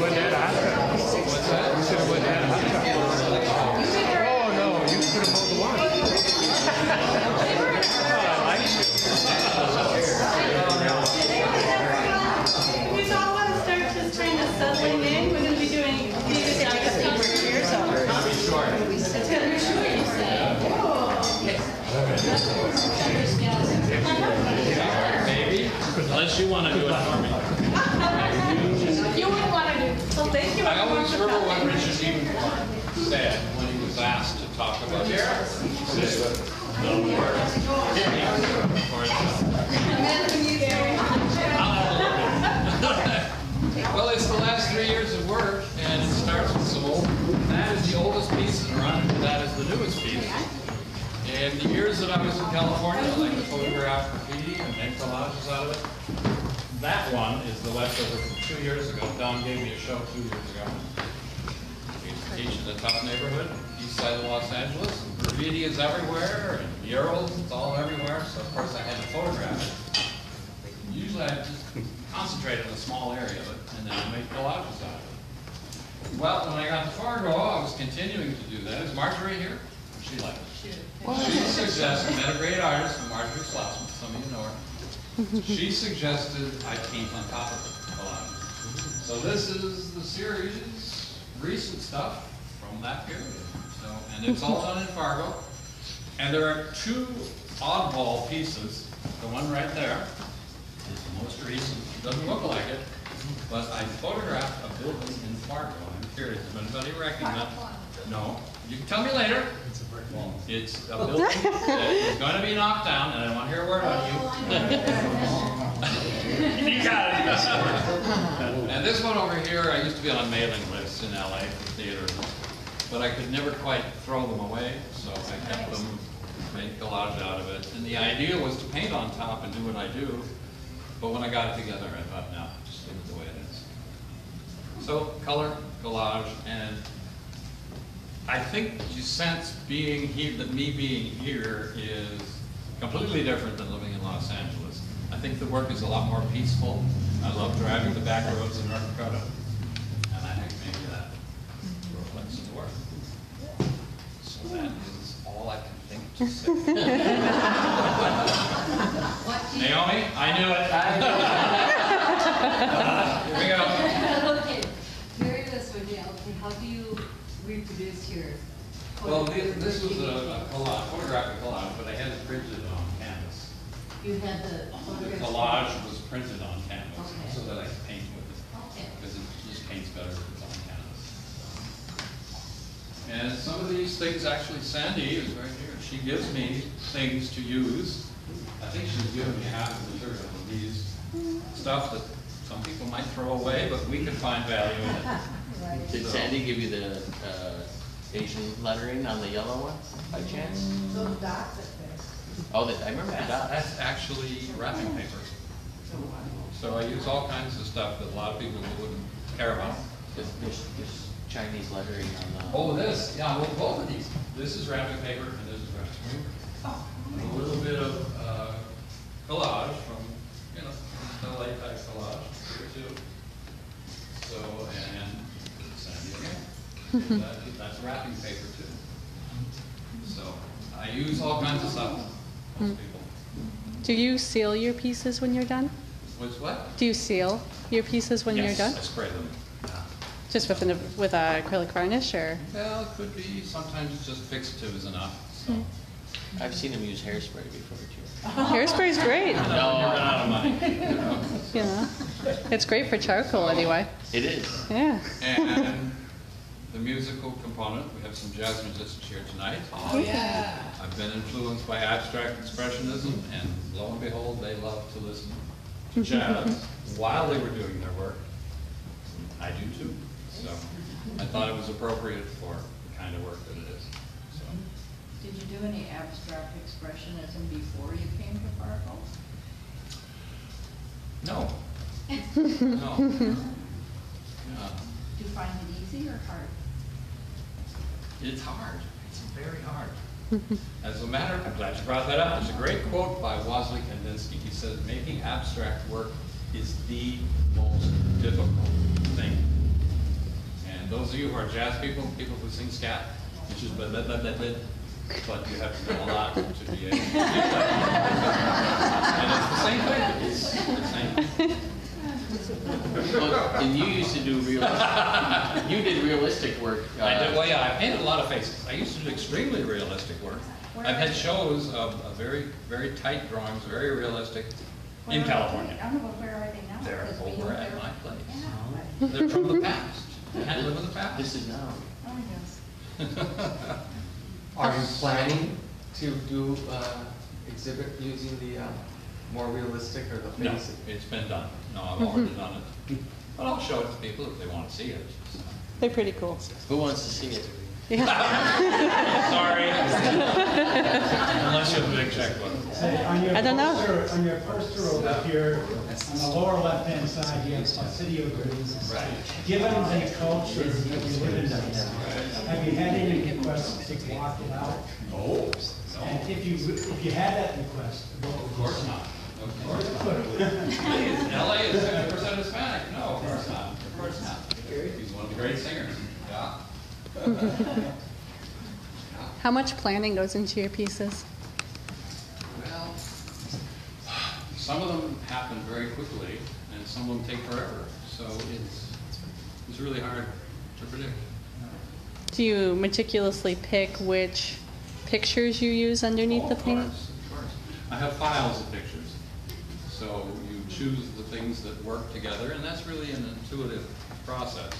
went there to hot tub. What's that? You should have went there to hot tub. Oh, no, you could have mowed the lawn. Oh, I like it. We all want to start just kind of settling in. We're going to be doing maybe like a piece per year, so it's going to be short. you say. Maybe, unless you want to do it for me. You wouldn't want to do, so thank you. I always everyone remember for what coming. Richard Diebenkorn said when he was asked to talk about his. He said, "The word." Or it's- Well, it's the last three years of work, and it starts with old, that is the oldest piece, and run, that is the newest piece. And the years that I was in California, I like to photograph graffiti and make collages out of it. That one is the leftover from two years ago. Don gave me a show two years ago. We used teach in a tough neighborhood, east side of Los Angeles. Graffiti is everywhere, and murals, it's all everywhere, so of course I had to photograph it. Usually I just concentrate on a small area of it, and then I make collages out of it. Well, when I got to Fargo, I was continuing to do that. Is Marjorie here? She like it. She suggested, met a great artist, Marjorie Schlossman, some of you know her. She suggested I paint on top of it a lot. So this is the series, recent stuff from that period. So, and it's all done in Fargo. And there are two oddball pieces. The one right there is the most recent. It doesn't look like it, but I photographed a building in Fargo. I'm curious, does anybody recognize? It? No. You can tell me later. It's a brick wall. It's a building that is going to be knocked down, and I want to hear a word on you. You got it. And this one over here, I used to be on mailing lists in LA for theaters, but I could never quite throw them away, so I kept them, made collage out of it. And the idea was to paint on top and do what I do, but when I got it together, I thought, no, just leave it the way it is. So color, collage, and I think you sense being here, that me being here is completely different than living in Los Angeles. I think the work is a lot more peaceful. I love driving the back roads in North Dakota. And I think maybe that reflects in the work. So that is all I can think to say. Naomi, I knew it. Here we go. Okay, carry this with you, okay, how do you reproduce your? Well, thi- this was a a collage, photographic collage, but I had it printed on canvas. You had the. The photographs- collage was printed on canvas, Okay. so that I could paint with it, Okay, because it just paints better if it's on canvas. And some of these things, actually Sandy is right here, she gives me things to use. I think she's given me half of the material of these stuff that some people might throw away, but we can find value in it. Did So- Sandy give you the uh, Asian lettering on the yellow one by chance? Those dots up there. Oh, that, I remember the That's, dots. that's actually wrapping paper. So I use all kinds of stuff that a lot of people wouldn't care about. There's, there's- there's Chinese lettering on the. Oh, this, yeah, well, both of these. This is wrapping paper and this is wrapping paper. A little bit of uh, collage from, you know, the late type collage here too. So, and. That- That's wrapping paper too. So I use all kinds of stuff, most people. Do you seal your pieces when you're done? What's what? Do you seal your pieces when you're done? Yes, done? I spray them. Yeah. Just with an, with a acrylic varnish or? Well, it could be, sometimes just fixative is enough, so. Hmm. I've seen them use hairspray before too. Oh, Hairspray's great, You're running out of money. you know. It's great for charcoal anyway. It is. Yeah. And the musical component, we have some jazz musicians here tonight. Oh, yeah. I've been influenced by abstract expressionism, and lo and behold, they love to listen to jazz while they were doing their work. I do too, so I thought it was appropriate for the kind of work that it is, so. Did you do any abstract expressionism before you came to Fargo? No. No. Yeah. Do you find it easy or hard? It's hard. It's very hard. As a matter, I'm glad you brought that up. There's a great quote by Wassily Kandinsky. He says, making abstract work is the most difficult thing. And those of you who are jazz people, people who sing scat, it's just blah, blah, blah, blah, blah, but you have to know a lot to be able to do that. And it's the same thing, it's the same. Well, And you used to do realistic, you did realistic work. uh, I did, well, yeah, I painted a lot of faces. I used to do extremely realistic work. I've had shows of, of very, very tight drawings, very realistic, in California. I don't know, but where are they now? They're Because we over at there- my place. Yeah. They're from the past. You can't live in the past. This is now. Oh, yes. Are you planning to do, uh, exhibit using the, uh, more realistic or the No, face? it's been done. No, I've mm-hmm. already done it. But I'll show it to people if they want to see it. so. They're pretty cool. Who wants to see it? Yeah. Sorry. Unless you have a big checkbook. Say, on your I don't know. poster- On your poster over here, on the lower left-hand side, you have a city of dreams. Right. Given the culture that we live in right now, have you had any requests to block it out? Oh, And if you, if you had that request, what of would you course say? not. Of course not. LA is fifty percent Hispanic. No, of course not. Of course not. He's one of the great singers. Yeah. How much planning goes into your pieces? Well, some of them happen very quickly, and some of them take forever. So it's, it's really hard to predict. Do you meticulously pick which pictures you use underneath Oh, the of paint? course, of course. I have files of pictures. So choose the things that work together, and that's really an intuitive process.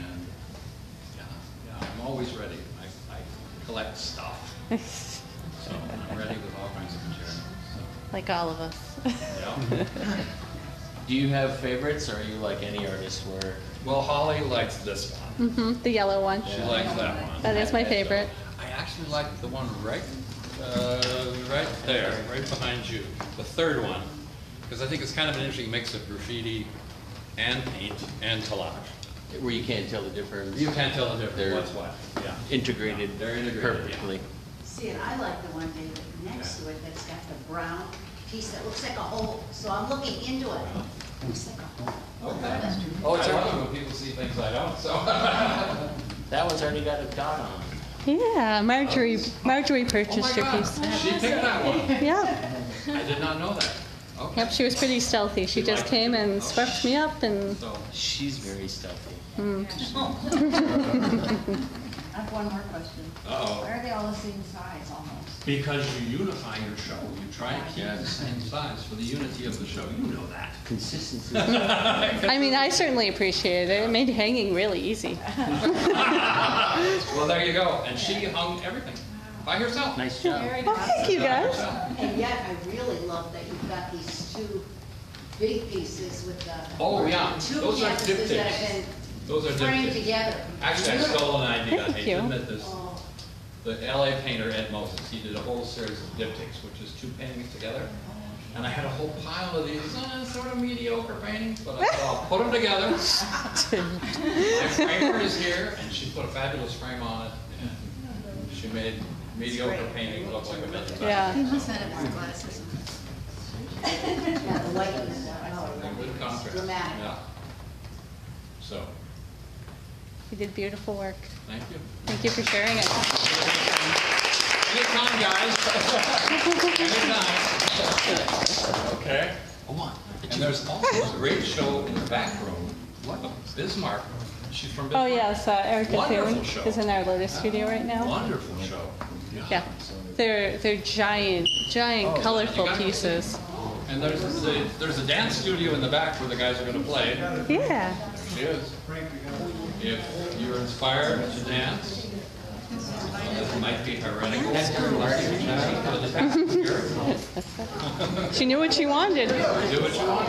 And, yeah, yeah, I'm always ready. I, I collect stuff. So I'm ready with all kinds of material, Like all of us. yeah. Do you have favorites, or are you like any artist where? Well, Holly likes this one. Mm-hmm, the yellow one. She likes that one. That is my favorite. I actually like the one right, uh, right there, right behind you, the third one, because I think it's kind of an interesting mix of graffiti and paint and collage. Where you can't tell the difference? You can't tell the They're difference, what's what, yeah. Integrated They're integrated, yeah. perfectly. See, and I like the one, David, next to it that's got the brown piece that looks like a hole. So I'm looking into it. Uh-huh. Looks like a hole. Okay. Oh, it's I love when people see things I don't, so. That one's already got a dot on it. Yeah, Marjorie, oh. Marjorie Oh my purchased your piece. she picked that one. Yep, I did not know that. Okay. yep, she was pretty stealthy. She She just came and Oh. swept me up and, So, She's very stealthy. Hmm. I have one more question. uh-oh. Why are they all the same size almost? Because you unify your show, you try to keep the same size for the unity of the show, you know that. Consistency. I mean, I certainly appreciated it. It made hanging really easy. Well, there you go, and she hung everything by herself. Nice job. Well, thank you guys. And yet, I really love that you've got these two big pieces with the. Oh, yeah. Two Those are canvases that diptychs. have Those are been framed diptychs. together. Actually, I Beautiful. stole an idea, I Thank hate to you. admit this. Oh, The LA painter Ed Moses, he did a whole series of diptychs, which is two paintings together. And I had a whole pile of these, uh, sort of mediocre paintings, but I thought, I'll put them together. My framer is here, and she put a fabulous frame on it, and she made mediocre painting look like a million bucks. Yeah. must have his glasses. Yeah, the likeness. A Good contrast. Dramatic. Yeah. So, You did beautiful work. thank you. Thank you for sharing it. Anytime, guys. Anytime. Okay? And there's also a great show in the back room of Bismarck. She's from Oh, Bismarck. yes, uh, Erica Wonderful Thune show. is in our Lotus studio right now. Wonderful show. Yeah, they're, they're giant, giant Oh, colorful you got it. pieces. And there's, the- there's a dance studio in the back where the guys are gonna play. Yeah. She is. If you're inspired to dance, it might be heretical. She knew what she wanted. Do what you want.